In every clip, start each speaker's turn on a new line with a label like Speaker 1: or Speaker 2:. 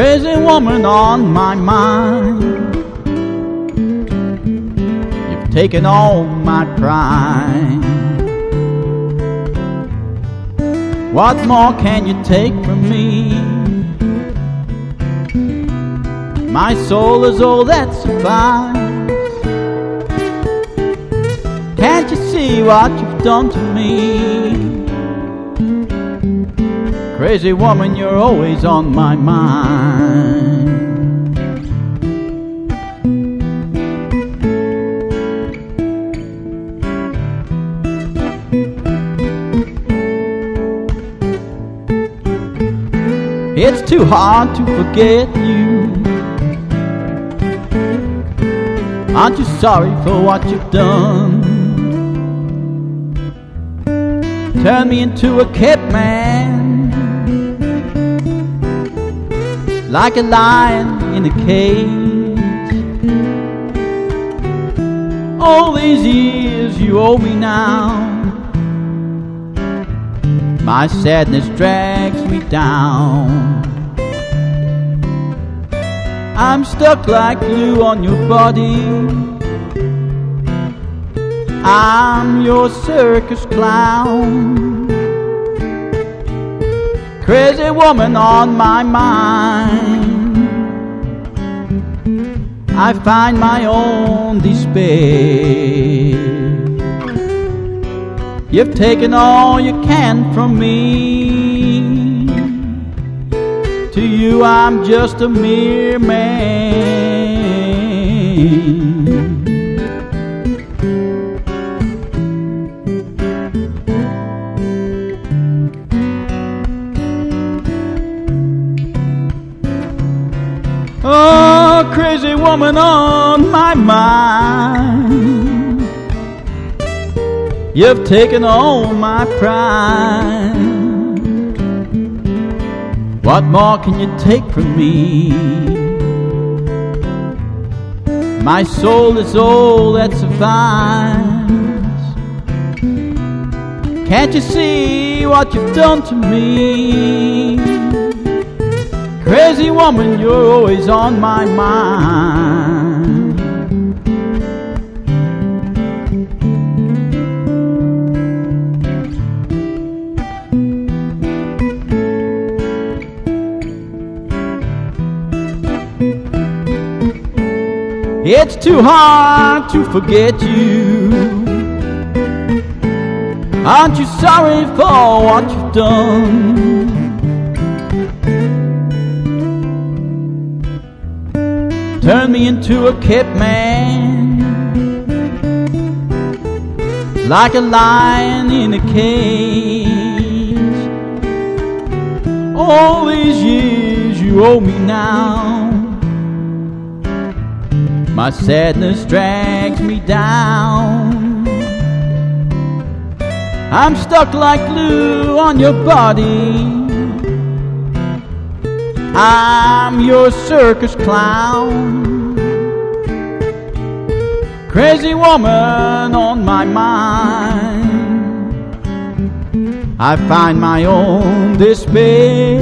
Speaker 1: Crazy woman on my mind. You've taken all my pride. What more can you take from me? My soul is all that survives. Can't you see what you've done to me? Crazy woman, you're always on my mind. It's too hard to forget you. Aren't you sorry for what you've done? Turn me into a kept like a lion in a cage. All these years you owe me now. My sadness drags me down. I'm stuck like glue on your body. I'm your circus clown. Crazy woman on my mind. I find my own despair. You've taken all you can from me. To you, I'm just a mere man. Oh, crazy woman on my mind. You've taken all my pride. What more can you take from me? My soul is all that survives. Can't you see what you've done to me? Crazy woman, you're always on my mind. It's too hard to forget you. Aren't you sorry for what you've done? Into a kept man, like a lion in a cage. All these years you owe me now. My sadness drags me down. I'm stuck like glue on your body. I'm your circus clown. Crazy woman on my mind. I find my own despair.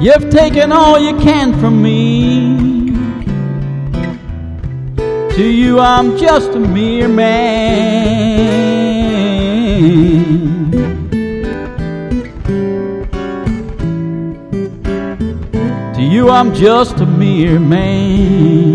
Speaker 1: You've taken all you can from me. To you, I'm just a mere man. To you, I'm just a mere man.